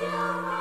Senhor.